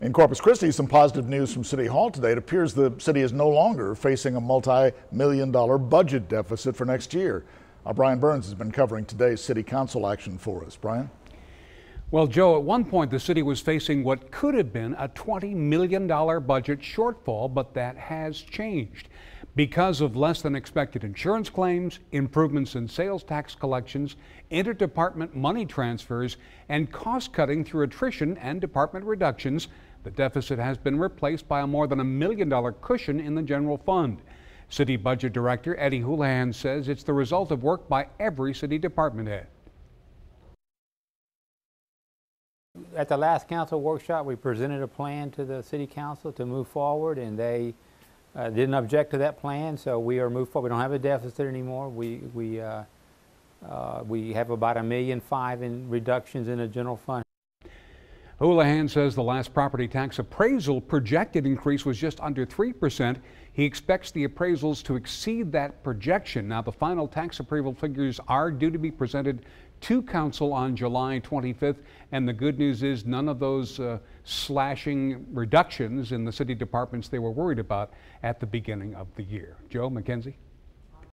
In Corpus Christi, some positive news from City Hall today. It appears the city is no longer facing a multi-million dollar budget deficit for next year. Uh, Brian Burns has been covering today's city council action for us. Brian? Well, Joe, at one point the city was facing what could have been a $20 million budget shortfall, but that has changed. Because of less than expected insurance claims, improvements in sales tax collections, interdepartment money transfers, and cost cutting through attrition and department reductions, the deficit has been replaced by a more than a million dollar cushion in the general fund. City Budget Director Eddie Houlihan says it's the result of work by every city department head. At the last council workshop, we presented a plan to the city council to move forward, and they uh, didn't object to that plan, so we are moved forward. We don't have a deficit anymore. We, we, uh, uh, we have about a million five in reductions in the general fund. Houlihan says the last property tax appraisal projected increase was just under 3%. He expects the appraisals to exceed that projection. Now, the final tax approval figures are due to be presented to council on July 25th. And the good news is none of those uh, slashing reductions in the city departments they were worried about at the beginning of the year. Joe McKenzie?